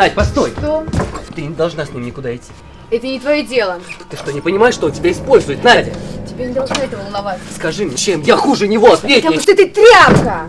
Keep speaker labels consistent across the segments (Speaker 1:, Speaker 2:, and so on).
Speaker 1: Надь, постой!
Speaker 2: Что?
Speaker 1: Ты не должна с ним никуда идти.
Speaker 2: Это не твое дело.
Speaker 1: Ты что, не понимаешь, что он тебя использует, Надя?
Speaker 2: Тебе не должно это волновать.
Speaker 1: Скажи мне, чем я хуже него, ответь
Speaker 2: Потому что ты тряпка!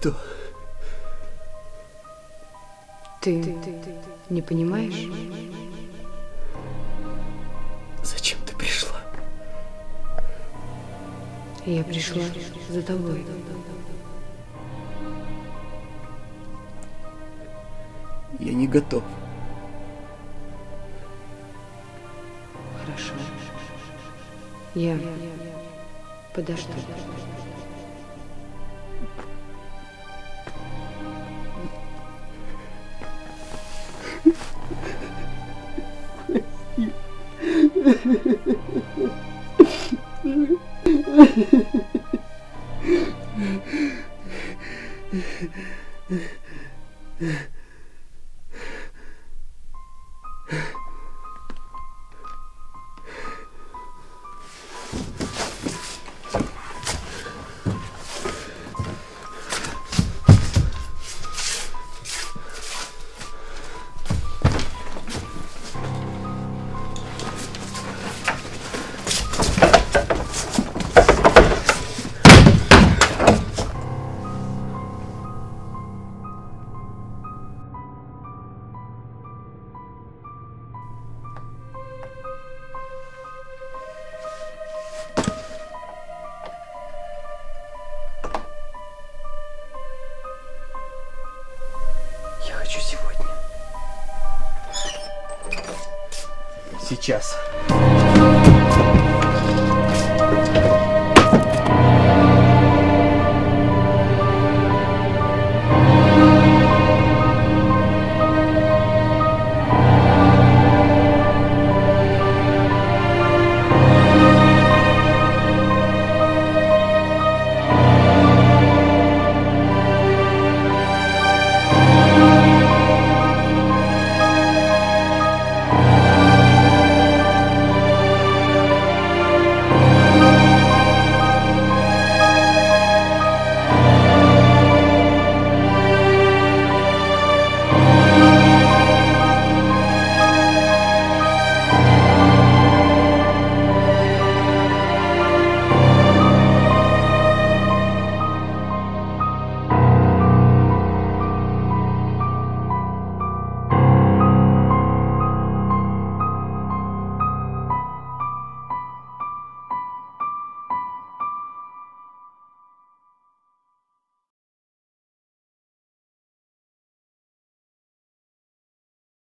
Speaker 1: кто?
Speaker 2: Ты не понимаешь?
Speaker 1: Зачем ты пришла?
Speaker 2: Я пришла за тобой.
Speaker 1: Я не готов.
Speaker 2: Хорошо. Я подожду.
Speaker 1: Я Сейчас.